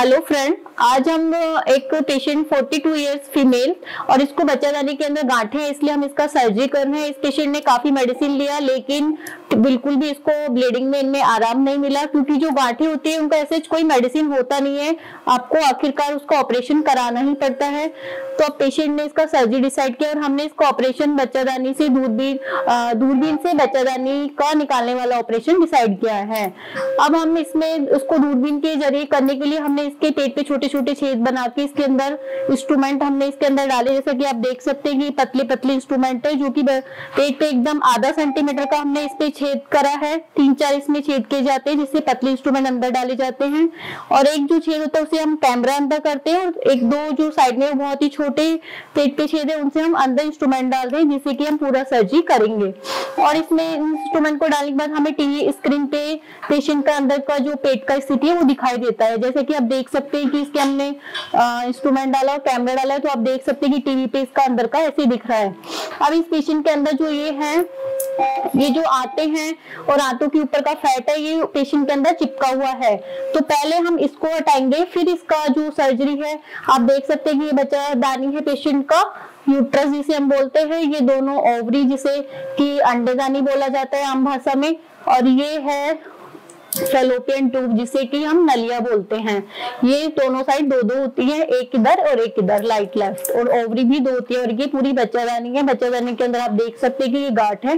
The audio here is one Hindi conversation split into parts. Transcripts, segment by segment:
हेलो फ्रेंड, आज हम एक पेशेंट 42 इयर्स फीमेल और इसको बच्चा जाने के अंदर गांठे हैं, इसलिए हम इसका सर्जरी कर रहे हैं। इस पेशेंट ने काफ़ी मेडिसिन लिया, लेकिन बिल्कुल भी इसको ब्लीडिंग में इनमें आराम नहीं मिला, क्योंकि जो गांठे होती है, उनका ऐसे कोई मेडिसिन होता नहीं है। आपको आखिरकार उसका ऑपरेशन कराना ही पड़ता है। तो अब पेशेंट ने इसका सर्जरी डिसाइड किया और हमने इसको ऑपरेशन बच्चादानी से, दूरबीन दूरबीन से बच्चादानी का निकालने वाला ऑपरेशन डिसाइड किया है। अब हम इसमें, उसको दूरबीन के ज़रिए करने के लिए हमने इसके पेट पे छोटे छोटे छेद बना के इसके अंदर इंस्ट्रूमेंट हमने इसके अंदर डाले। जैसे कि आप देख सकते हैं कि पतले पतले इंस्ट्रूमेंट है, जो कि पेट पे एकदम आधा सेंटीमीटर का हमने इस पे छेद करा है, तीन चार इसमें छेद किए जाते हैं, जिससे पतले इंस्ट्रूमेंट अंदर डाले जाते हैं। और एक जो छेद होता है, उसे हम कैमरा अंदर करते हैं, और एक दो जो साइड में बहुत ही छोटे पेट पे छेद है, उनसे हम अंदर इंस्ट्रूमेंट डाल दें, जिससे कि हम पूरा सर्जरी करेंगे। और इसमें इंस्ट्रूमेंट को डालने के बाद हमें टीवी स्क्रीन पे पेशेंट का अंदर का जो पेट का स्थिति है, वो दिखाई देता है। जैसे कि आप देख सकते हैं कि इसके हमने इंस्ट्रूमेंट डाला और कैमरा डाला है तो आप देख सकते हैं कि टीवी पे इसका अंदर का ऐसे दिख रहा है। अब इस पेशेंट के अंदर जो ये है ये जो आते हैं और आंतों के ऊपर का फैट है, ये पेशेंट के अंदर चिपका हुआ है। तो पहले हम इसको हटाएँगे, फिर इसका जो सर्जरी है, आप देख सकते हैं कि ये बच्चा दानी है पेशेंट का। यूट्रस जिसे हम बोलते हैं, ये दोनों ओवरी जिसे कि अंडेदानी बोला जाता है आम भाषा में। और ये है फेलोपियन ट्यूब जिसे कि हम नलिया बोलते हैं। ये दोनों साइड दो दो होती है, एक इधर और एक इधर लाइट लेफ़्ट और ओवरी भी दो होती है और ये पूरी बच्चा बच्चादानी है। बच्चा बच्चादानी के अंदर आप देख सकते हैं कि ये गांठ है,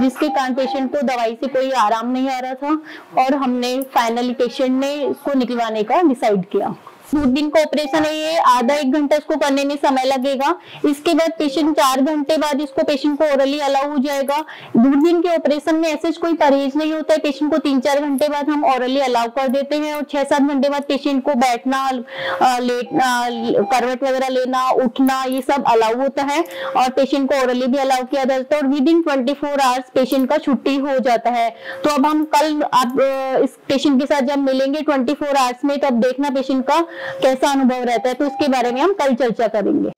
जिसके कारण पेशेंट को दवाई से कोई आराम नहीं आ रहा था और हमने फाइनली पेशेंट ने इसको निकलवाने का डिसाइड किया। दूरबीन का ऑपरेशन है ये, आधा एक घंटा इसको करने में समय लगेगा। इसके बाद पेशेंट चार घंटे बाद इसको पेशेंट को ओरली अलाउ हो जाएगा। दूरबीन के ऑपरेशन में ऐसे कोई परहेज नहीं होता है। पेशेंट को तीन चार घंटे बाद हम ओरली अलाउ कर देते हैं और छह सात घंटे बाद पेशेंट को बैठना लेटना, करवट वगैरह लेना, उठना, ये सब अलाउ होता है और पेशेंट को ओरली भी अलाउ किया जाता है और within twenty four hours patient का छुट्टी हो जाता है। तो अब हम कल आप इस पेशेंट के साथ जब मिलेंगे ट्वेंटी फोर आवर्स में तो अब देखना पेशेंट का कैसा अनुभव रहता है तो उसके बारे में हम कल चर्चा करेंगे।